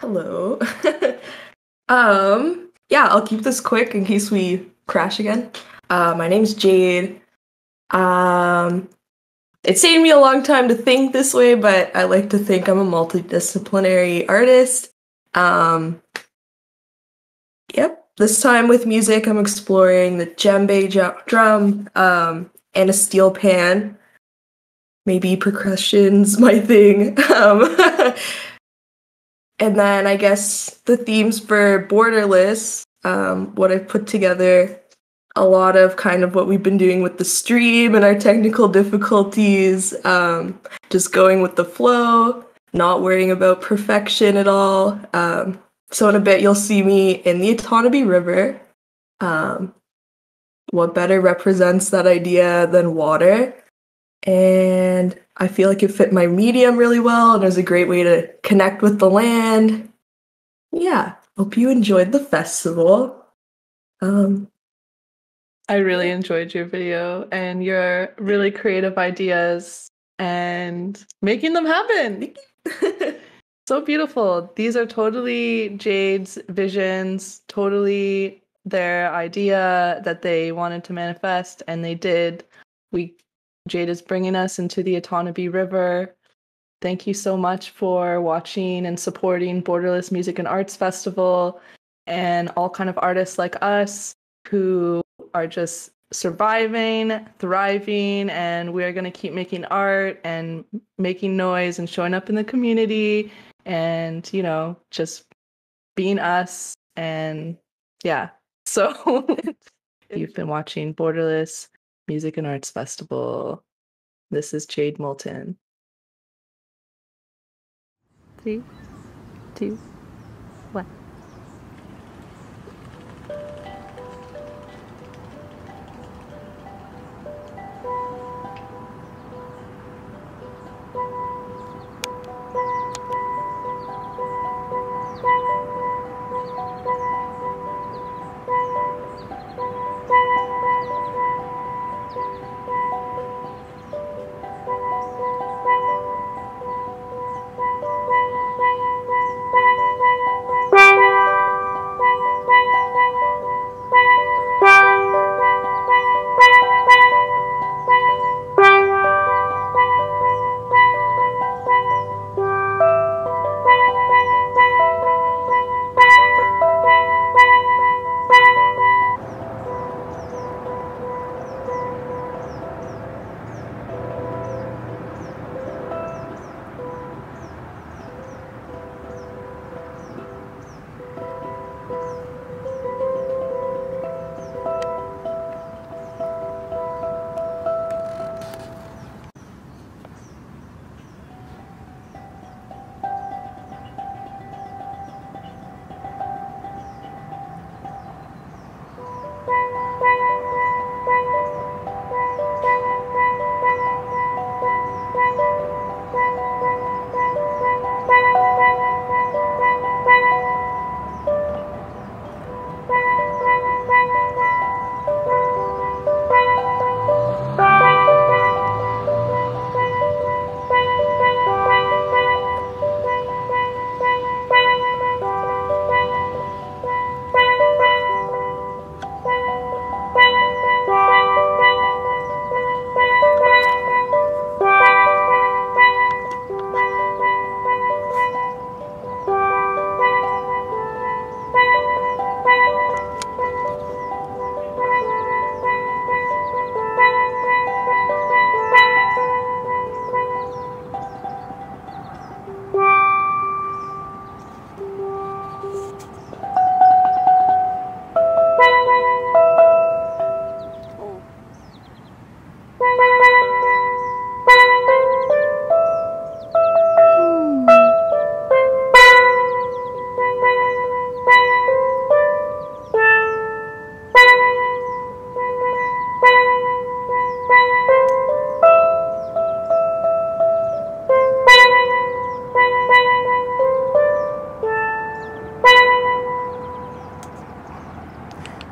Hello. um, yeah, I'll keep this quick in case we crash again. Uh, my name's Jade. Um, it's taken me a long time to think this way, but I like to think I'm a multidisciplinary artist. Um, yep. This time with music, I'm exploring the djembe j- drum um, and a steel pan. Maybe percussion's my thing. Um, and then I guess the themes for Borderless, um, what I've put together, a lot of kind of what we've been doing with the stream and our technical difficulties, um, just going with the flow, not worrying about perfection at all. Um, so in a bit, you'll see me in the Otonabee River. Um, what better represents that idea than water? And I feel like it fit my medium really well, and it was a great way to connect with the land. Yeah, hope you enjoyed the festival. Um, I really enjoyed your video and your really creative ideas and making them happen. so beautiful. These are totally Jade's visions, totally their idea that they wanted to manifest, and they did. We Jade is bringing us into the Otonabee River. Thank you so much for watching and supporting Borderless Music and Arts Festival and all kind of artists like us who are just surviving, thriving, and we're going to keep making art and making noise and showing up in the community and, you know, just being us. And yeah, so you've been watching Borderless Music and Arts Festival. This is Jade Moulton. Three, two, one.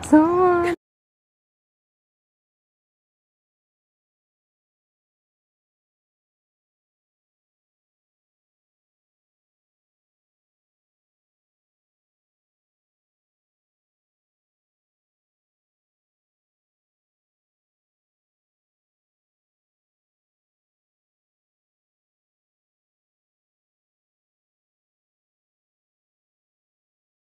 So